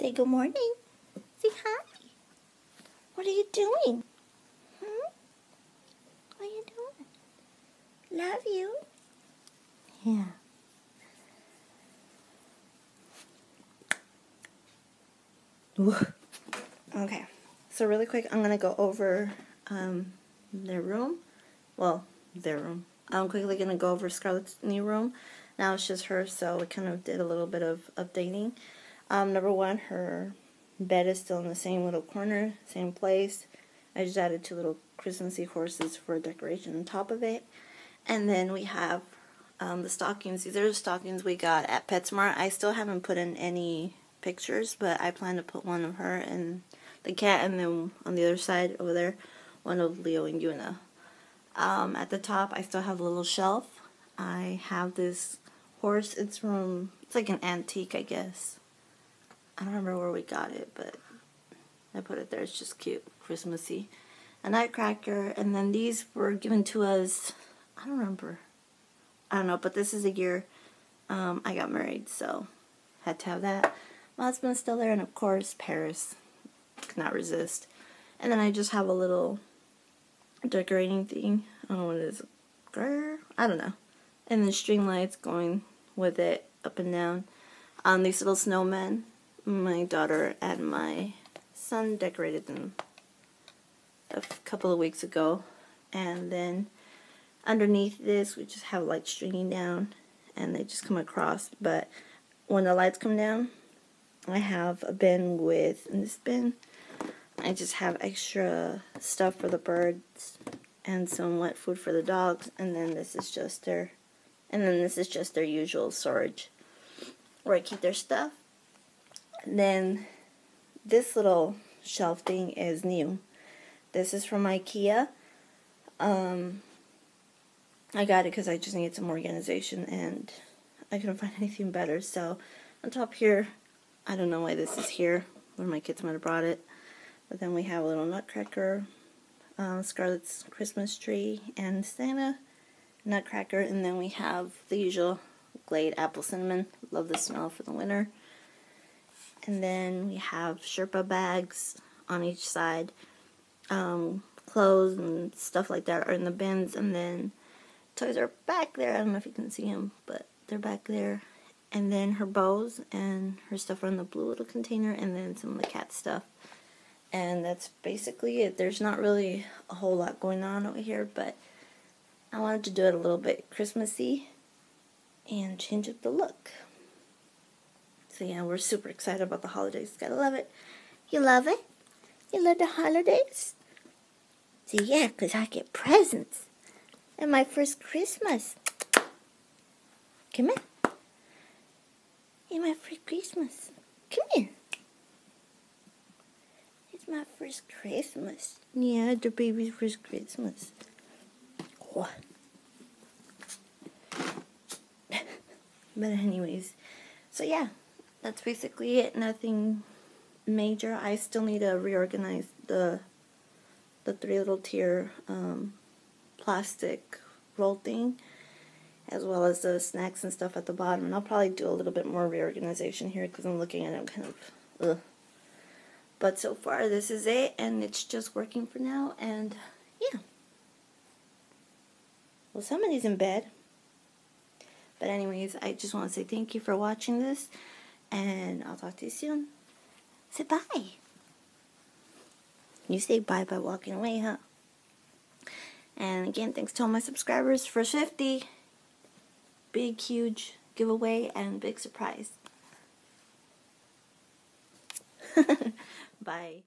Say good morning. Say hi. What are you doing? Hmm? What are you doing? Love you. Yeah. Okay, so really quick, I'm gonna go over um, their room. Well, their room. I'm quickly gonna go over Scarlett's new room. Now it's just her, so we kind of did a little bit of updating. Um, number one, her bed is still in the same little corner, same place. I just added two little Christmassy horses for decoration on top of it. And then we have um, the stockings. These are the stockings we got at PetSmart. I still haven't put in any pictures, but I plan to put one of her and the cat, and then on the other side over there, one of Leo and Yuna. Um, at the top, I still have a little shelf. I have this horse. It's from, it's like an antique, I guess. I don't remember where we got it, but I put it there. It's just cute, Christmassy. A nutcracker, and then these were given to us, I don't remember. I don't know, but this is a year um, I got married, so had to have that. My husband's still there, and of course, Paris. Could not resist. And then I just have a little decorating thing. I don't know what it is. I don't know. And then string lights going with it up and down. Um, these little snowmen, my daughter and my son decorated them a couple of weeks ago. And then underneath this, we just have lights stringing down, and they just come across. But when the lights come down, I have a bin with, in this bin, I just have extra stuff for the birds and some wet food for the dogs, and then this is just their, and then this is just their usual storage where I keep their stuff. Then this little shelf thing is new. This is from IKEA. Um, I got it because I just needed some organization and I couldn't find anything better. So on top here, I don't know why this is here. One of my kids might have brought it. But then we have a little nutcracker, um, Scarlett's Christmas tree, and Santa nutcracker. And then we have the usual Glade apple cinnamon. Love the smell for the winter. And then we have Sherpa bags on each side. Um, clothes and stuff like that are in the bins. And then toys are back there. I don't know if you can see them, but they're back there and then her bows and her stuff are in the blue little container and then some of the cat stuff and that's basically it there's not really a whole lot going on over here but I wanted to do it a little bit Christmassy and change up the look so yeah we're super excited about the holidays gotta love it you love it you love the holidays so yeah because I get presents and my first Christmas come here it's my first Christmas. Come here. It's my first Christmas. Yeah, the baby's first Christmas. What? but anyways, so yeah, that's basically it. Nothing major. I still need to reorganize the the three little tier um, plastic roll thing as well as the snacks and stuff at the bottom. And I'll probably do a little bit more reorganization here because I'm looking at it kind of, ugh. But so far, this is it, and it's just working for now, and yeah. Well, somebody's in bed. But anyways, I just want to say thank you for watching this, and I'll talk to you soon. Say bye. You say bye by walking away, huh? And again, thanks to all my subscribers for 50 big, huge giveaway and big surprise. Bye.